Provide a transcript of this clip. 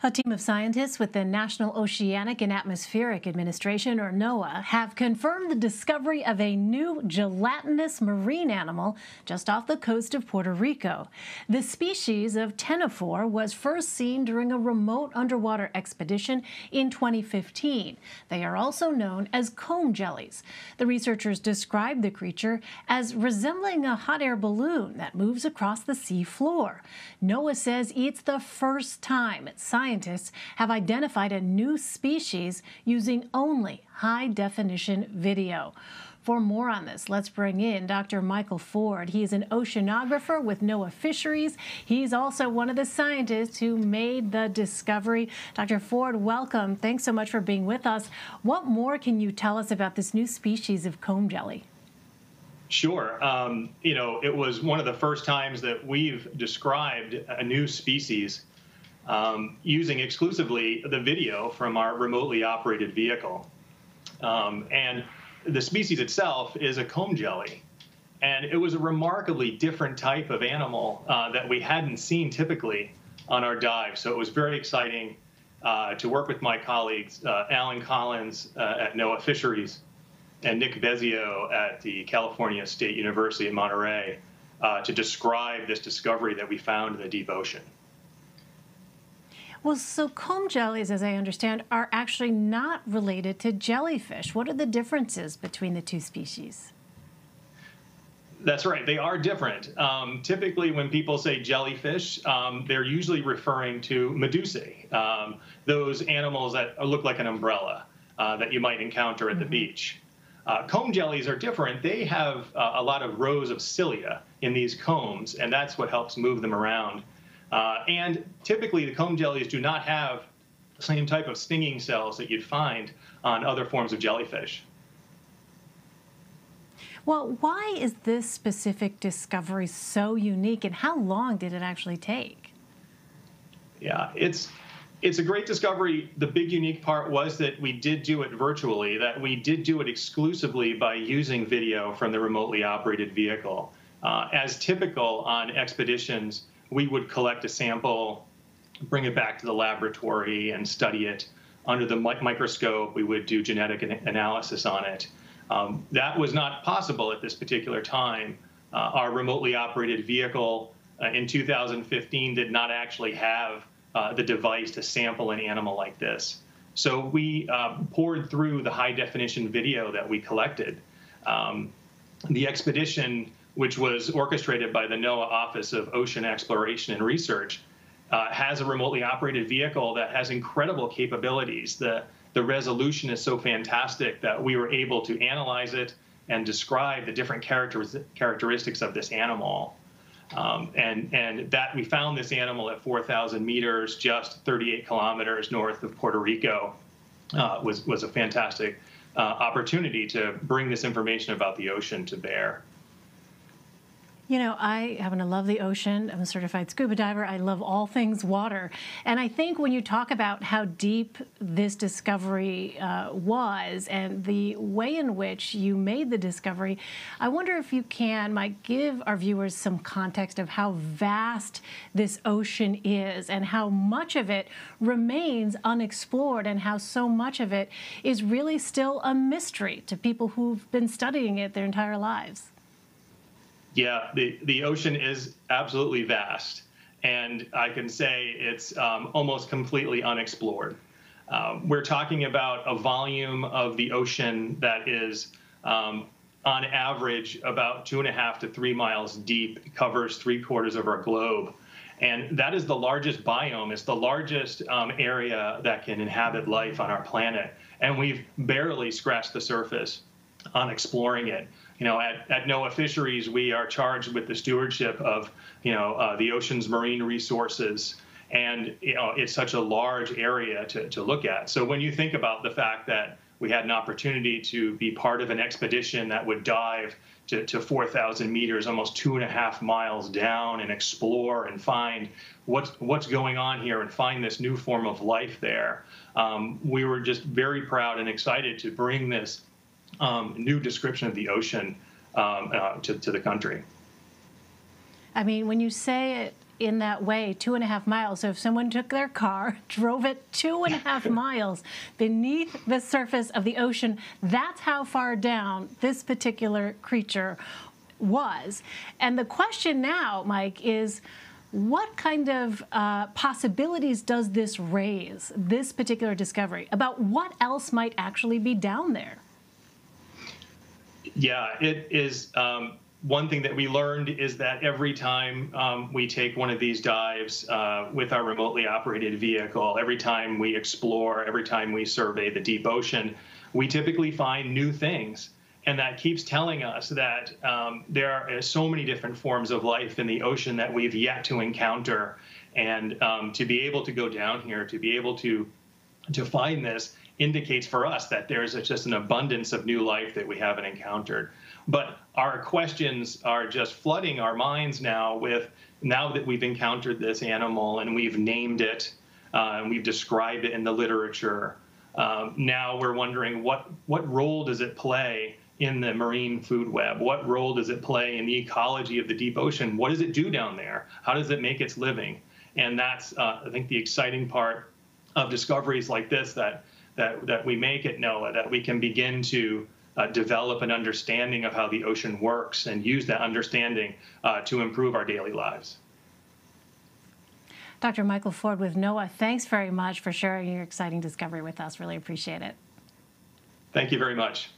A team of scientists with the National Oceanic and Atmospheric Administration, or NOAA, have confirmed the discovery of a new gelatinous marine animal just off the coast of Puerto Rico. The species of ctenophore was first seen during a remote underwater expedition in 2015. They are also known as comb jellies. The researchers described the creature as resembling a hot air balloon that moves across the sea floor. NOAA says it's the first time it's scientists scientists have identified a new species using only high definition video. For more on this, let's bring in Dr. Michael Ford. He is an oceanographer with NOAA Fisheries. He's also one of the scientists who made the discovery. Dr. Ford, welcome. Thanks so much for being with us. What more can you tell us about this new species of comb jelly? Sure. Um, you know, it was one of the first times that we've described a new species um, using exclusively the video from our remotely operated vehicle. Um, and the species itself is a comb jelly. And it was a remarkably different type of animal uh, that we hadn't seen typically on our dive. So it was very exciting uh, to work with my colleagues, uh, Allen Collins uh, at NOAA Fisheries and Nick Bezio at the California State University in Monterey uh, to describe this discovery that we found in the deep ocean. Well, so comb jellies, as I understand, are actually not related to jellyfish. What are the differences between the two species? That's right. They are different. Um, typically, when people say jellyfish, um, they're usually referring to medusae, um, those animals that look like an umbrella uh, that you might encounter at mm -hmm. the beach. Uh, comb jellies are different. They have uh, a lot of rows of cilia in these combs, and that's what helps move them around. Uh, and typically, the comb jellies do not have the same type of stinging cells that you'd find on other forms of jellyfish. Well, why is this specific discovery so unique, and how long did it actually take? Yeah, it's it's a great discovery. The big unique part was that we did do it virtually, that we did do it exclusively by using video from the remotely operated vehicle. Uh, as typical on expeditions, we would collect a sample, bring it back to the laboratory, and study it under the microscope. We would do genetic analysis on it. Um, that was not possible at this particular time. Uh, our remotely operated vehicle uh, in 2015 did not actually have uh, the device to sample an animal like this. So we uh, poured through the high definition video that we collected. Um, the expedition which was orchestrated by the NOAA Office of Ocean Exploration and Research, uh, has a remotely operated vehicle that has incredible capabilities. The, the resolution is so fantastic that we were able to analyze it and describe the different character, characteristics of this animal. Um, and, and that we found this animal at 4,000 meters, just 38 kilometers north of Puerto Rico, uh, was, was a fantastic uh, opportunity to bring this information about the ocean to bear. You know, I happen to love the ocean. I'm a certified scuba diver. I love all things water. And I think when you talk about how deep this discovery uh, was and the way in which you made the discovery, I wonder if you can, might give our viewers some context of how vast this ocean is and how much of it remains unexplored and how so much of it is really still a mystery to people who've been studying it their entire lives. Yeah, the, the ocean is absolutely vast. And I can say it's um, almost completely unexplored. Uh, we're talking about a volume of the ocean that is, um, on average, about two and a half to three miles deep, covers three quarters of our globe. And that is the largest biome. It's the largest um, area that can inhabit life on our planet. And we've barely scratched the surface on exploring it you know, at, at NOAA Fisheries, we are charged with the stewardship of, you know, uh, the ocean's marine resources. And, you know, it's such a large area to, to look at. So when you think about the fact that we had an opportunity to be part of an expedition that would dive to, to 4,000 meters, almost two and a half miles down, and explore and find what's what's going on here and find this new form of life there. Um, we were just very proud and excited to bring this um, new description of the ocean um, uh, to, to the country. I mean, when you say it in that way, two and a half miles. So if someone took their car, drove it two and a half miles beneath the surface of the ocean, that's how far down this particular creature was. And the question now, Mike, is what kind of uh, possibilities does this raise, this particular discovery, about what else might actually be down there? Yeah, it is. Um, one thing that we learned is that every time um, we take one of these dives uh, with our remotely operated vehicle, every time we explore, every time we survey the deep ocean, we typically find new things. And that keeps telling us that um, there are so many different forms of life in the ocean that we've yet to encounter. And um, to be able to go down here, to be able to to find this indicates for us that there's just an abundance of new life that we haven't encountered. But our questions are just flooding our minds now with now that we've encountered this animal and we've named it uh, and we've described it in the literature. Um, now we're wondering what what role does it play in the marine food web? What role does it play in the ecology of the deep ocean? What does it do down there? How does it make its living? And that's, uh, I think, the exciting part of discoveries like this that that that we make at NOAA, that we can begin to uh, develop an understanding of how the ocean works and use that understanding uh, to improve our daily lives. Dr. Michael Ford with NOAA, thanks very much for sharing your exciting discovery with us. Really appreciate it. Thank you very much.